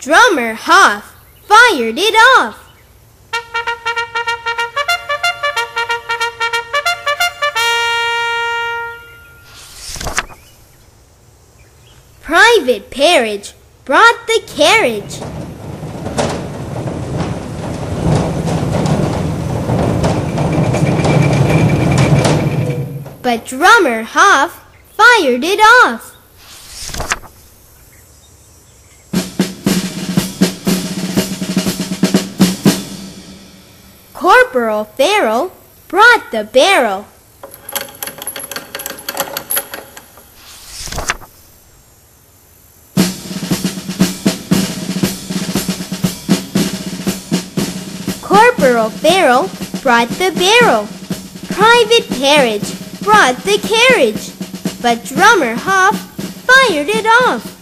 Drummer Hoff fired it off. Private Parrish brought the carriage. But Drummer Hoff fired it off. Corporal Farrell brought the barrel. Corporal Farrell brought the barrel. Private Parrish brought the carriage. But Drummer Hoff fired it off.